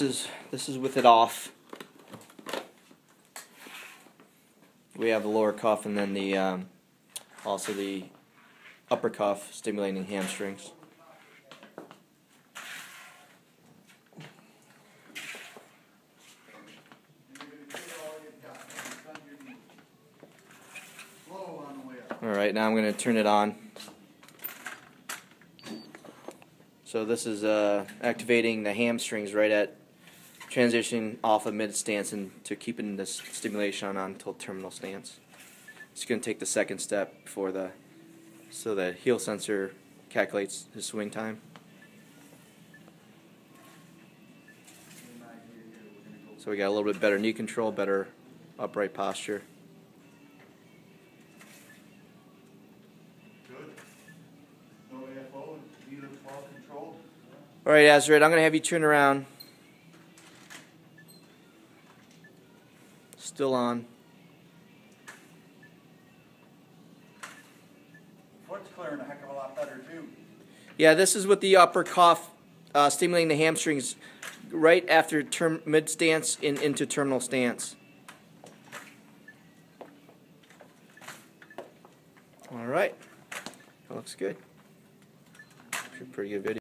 This is this is with it off. We have the lower cuff and then the um, also the upper cuff stimulating hamstrings. All right, now I'm going to turn it on. So this is uh, activating the hamstrings right at transitioning off of mid stance and to keeping this stimulation on until terminal stance. It's going to take the second step for the so the heel sensor calculates his swing time. So we got a little bit better knee control, better upright posture. Good. No AFO, neither well controlled. All right, Azrid, I'm going to have you turn around. Still on. Foot's clearing a heck of a lot better too. Yeah, this is with the upper cuff, uh, stimulating the hamstrings right after term mid stance in, into terminal stance. All right, that looks good. Pretty good video.